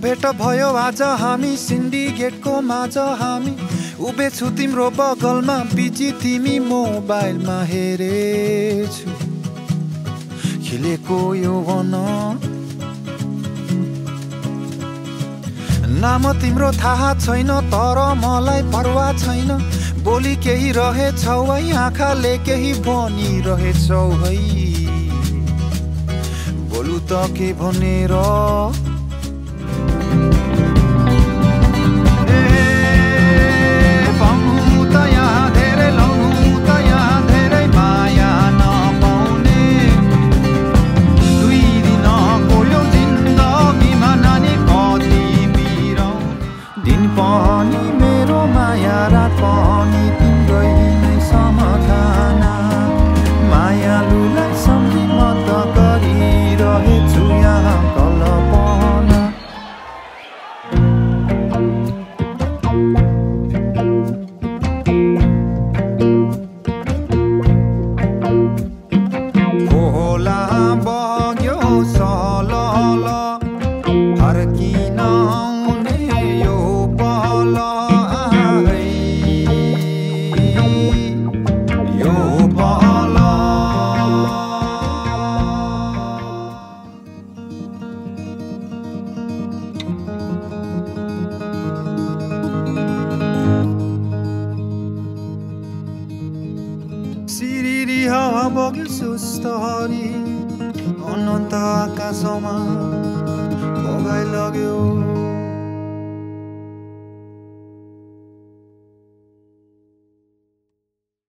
भेट भयो आज हामी सिन्डिकेटको माझ हामी। उभेछु तिम्रो बगलमा बिजी तिमी मोबाइलमा हेरेछु। खिलेको यो वन। नाम तिम्रो थाहा छैन तर मलाई परवा छैन। बोली केही रहेछौ है आँखाले केही भनिरहेछौ है। बोलु त के भनेर? سیری ری ها باگل سوستاری Oh, no te hagas más. Oh, I love you.